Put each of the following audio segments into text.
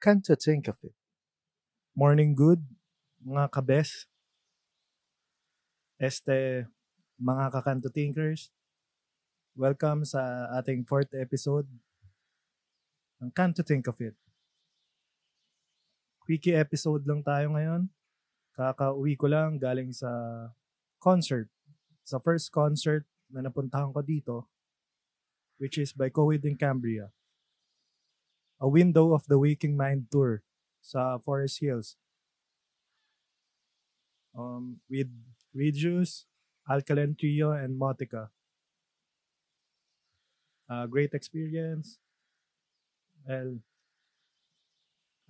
Come to think of it. Morning good, mga kabes. Este, mga kakanto thinkers. Welcome sa ating fourth episode ng Come to Think of It. Quickie episode lang tayo ngayon. Kakauwi ko lang galing sa concert. Sa first concert na napuntahan ko dito, which is by Coed in Cambria. A Window of the Waking Mind Tour sa Forest Hills. Um, with Reduce, Alkaline Trio, and Motica. Uh, great experience. Well,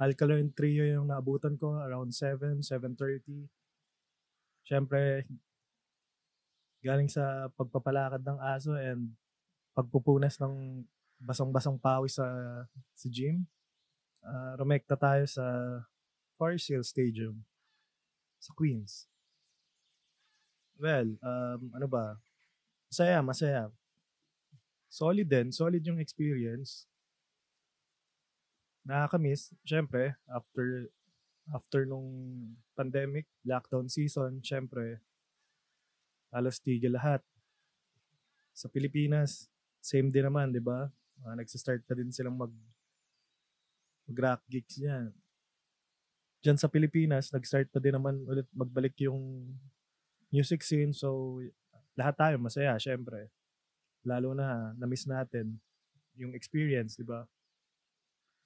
Alkaline Trio yung naabutan ko around 7, 7.30. Siyempre, galing sa pagpapalakad ng aso and pagpupunas ng basang-basang pawis sa, sa gym. Uh, rumekta tayo sa Forest Hill Stadium sa Queens. Well, um, ano ba? Masaya, masaya. Solid din. Solid yung experience. Nakakamiss. Siyempre, after after nung pandemic, lockdown season, siyempre, halos tigil lahat. Sa Pilipinas, same din naman, di ba? Uh, nagsistart na din silang mag mag-rock gigs niyan. Diyan sa Pilipinas, nag-start na din naman ulit magbalik yung music scene. So, lahat tayo masaya, syempre. Lalo na, na-miss natin yung experience, di ba?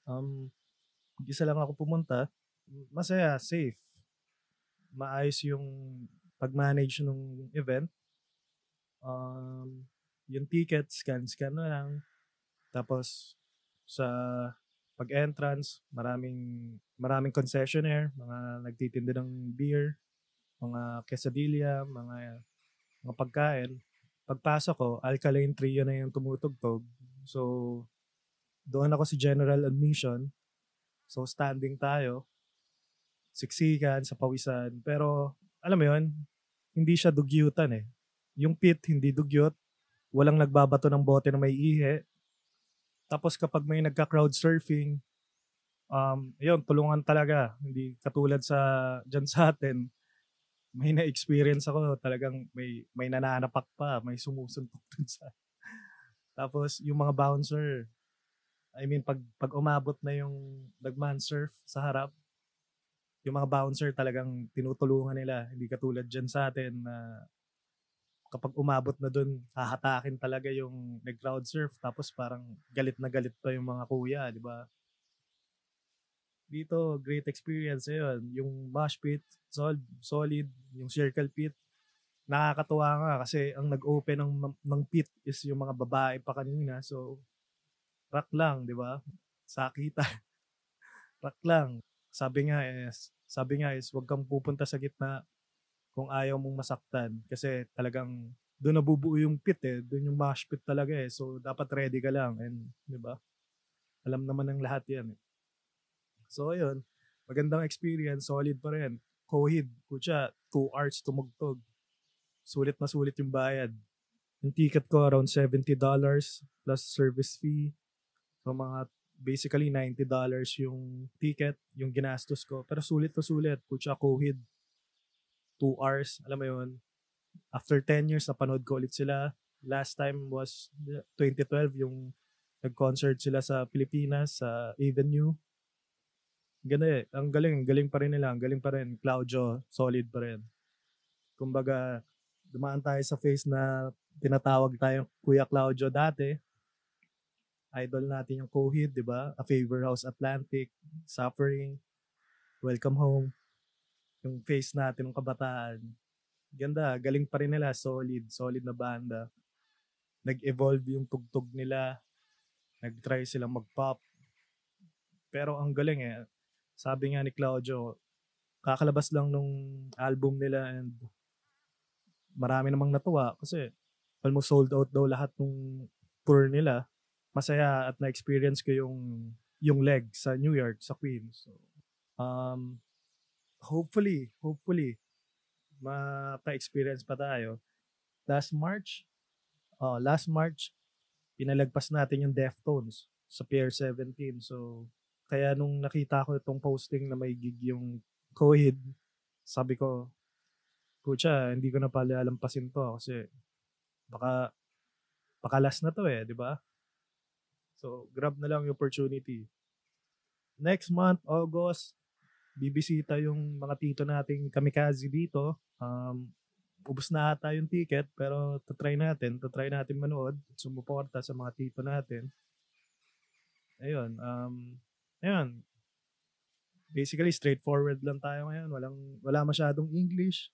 Um, isa lang ako pumunta. Masaya, safe. Maayos yung pag-manage ng event. Um, yung tickets, scan-scan na lang. Tapos, sa pag-entrance, maraming maraming concessionaire, mga nagtitinda ng beer, mga quesadilla, mga mga pagkain. Pagpasok ko, alkaline trio na yung tumutugtog. So, doon ako si general admission. So, standing tayo. Siksikan, sa pawisan. Pero, alam mo yun, hindi siya dugyutan eh. Yung pit, hindi dugyot. Walang nagbabato ng bote na may ihe. Tapos kapag may nagka-crowd surfing, um, yun, tulungan talaga. Hindi katulad sa, dyan sa atin, may na-experience ako, talagang may, may nananapak pa, may sumusuntok dun sa... Tapos, yung mga bouncer, I mean, pag, pag umabot na yung nagman surf sa harap, yung mga bouncer talagang tinutulungan nila. Hindi katulad dyan sa atin na kapag umabot na dun, hahatakin talaga yung nag-crowd surf. Tapos parang galit na galit pa yung mga kuya, di ba? dito, great experience yun. Yung mosh pit, solid, solid. Yung circle pit, nakakatuwa nga kasi ang nag-open ng, ng pit is yung mga babae pa kanina. So, rock lang, di ba? Sakita. rock lang. Sabi nga is, sabi nga is, huwag kang pupunta sa gitna kung ayaw mong masaktan. Kasi talagang doon nabubuo yung pit eh. Doon yung mosh pit talaga eh. So, dapat ready ka lang. And, di ba? Alam naman ng lahat yan eh. So, ayun. Magandang experience. Solid pa rin. Cohid. Kutya, 2 hours tumugtog. Sulit na sulit yung bayad. Yung ticket ko around $70 plus service fee. So, mga basically $90 yung ticket, yung ginastos ko. Pero sulit na sulit. Kutya, Cohid. 2 hours. Alam mo yun. After 10 years, napanood ko ulit sila. Last time was 2012, yung nag-concert sila sa Pilipinas, sa Avenue. Ganda eh. Ang galing. Galing pa rin nila. Ang galing pa rin. Claudio, solid pa rin. Kumbaga, dumaan tayo sa face na tinatawag tayong Kuya Claudio dati. Idol natin yung Cohid, di ba? A Favor House Atlantic, Suffering, Welcome Home. Yung face natin ng kabataan. Ganda, galing pa rin nila. Solid, solid na banda. Nag-evolve yung tugtog nila. Nag-try silang mag-pop. Pero ang galing eh sabi nga ni Claudio, kakalabas lang nung album nila and marami namang natuwa kasi almost sold out daw lahat nung tour nila. Masaya at na-experience ko yung yung leg sa New York, sa Queens. So, um, hopefully, hopefully, maka-experience pa tayo. Last March, uh, last March, pinalagpas natin yung Deftones sa Pier 17. So, Kaya nung nakita ko itong posting na may gig yung COVID, sabi ko, Pucha, hindi ko na pala alampasin to kasi baka baka last na to eh, di ba? So, grab na lang yung opportunity. Next month, August, bibisita yung mga tito nating kamikaze dito. Um, ubus na ata yung ticket, pero tatry natin. Tatry natin manood at sumuporta sa mga tito natin. Ayun. Um, ayun. Basically, straightforward lang tayo ngayon. Walang, wala masyadong English.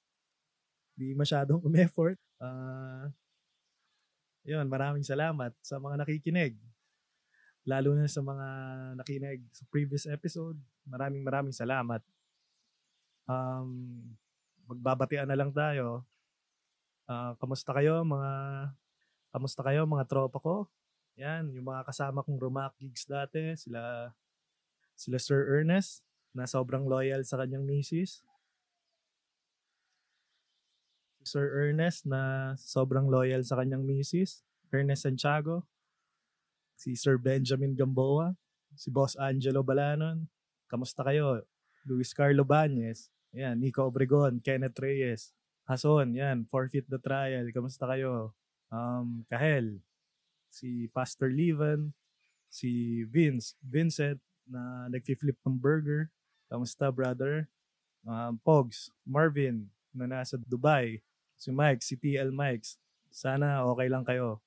Di masyadong um-effort. Uh, yun, maraming salamat sa mga nakikinig. Lalo na sa mga nakinig sa previous episode. Maraming maraming salamat. Um, magbabatian na lang tayo. Uh, kamusta kayo mga kamusta kayo mga tropa ko? Yan, yung mga kasama kong Rumak gigs dati, sila sila Sir Ernest na sobrang loyal sa kanyang misis. Sir Ernest na sobrang loyal sa kanyang misis, Ernest Santiago, si Sir Benjamin Gamboa, si Boss Angelo Balanon, kamusta kayo? Luis Carlo Bañez, yan, Nico Obregon, Kenneth Reyes, Hason, yan, Forfeit the Trial, kamusta kayo? Um, Kahel, si Pastor Levan, si Vince, Vincent, na nagfi-flip ng burger, kamusta brother? Um, Pogs, Marvin, na nasa Dubai, si Mike, si TL Mikes. Sana okay lang kayo.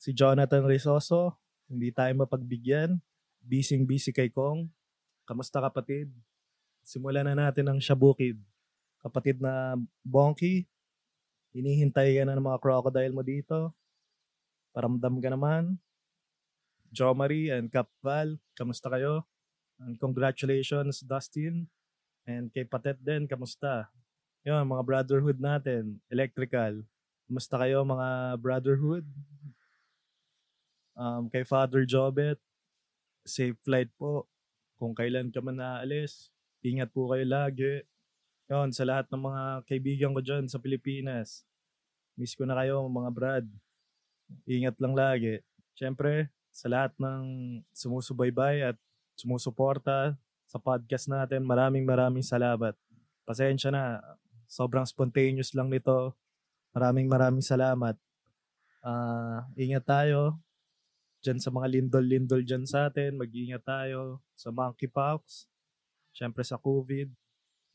Si Jonathan Risoso, hindi tayo mapagbigyan. Bising-busy kay Kong. Kamusta kapatid? Simulan na natin ang Shabukid. Kapatid na Bonky, hinihintay ka ng mga crocodile mo dito. Paramdam ka naman. Jo Marie and Cap Val, kamusta kayo? And congratulations, Dustin. And kay Patet din, kamusta? Yun, mga brotherhood natin, electrical. Kumusta kayo mga brotherhood? Um, kay Father Jobet, safe flight po. Kung kailan ka man naalis, ingat po kayo lagi. Yun, sa lahat ng mga kaibigan ko dyan sa Pilipinas. Miss ko na kayo mga brad. Ingat lang lagi. Siyempre, sa lahat ng sumusubaybay at sumusuporta sa podcast natin, maraming maraming salamat. Pasensya na, Sobrang spontaneous lang nito. Maraming maraming salamat. Uh, ingat tayo dyan sa mga lindol-lindol dyan sa atin. Mag-ingat tayo sa monkeypox. Siyempre sa COVID.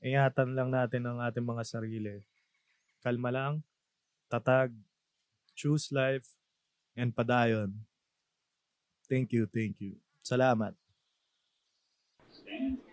Ingatan lang natin ang ating mga sarili. Kalma lang. Tatag. Choose life. And padayon. Thank you, thank you. Salamat. Stand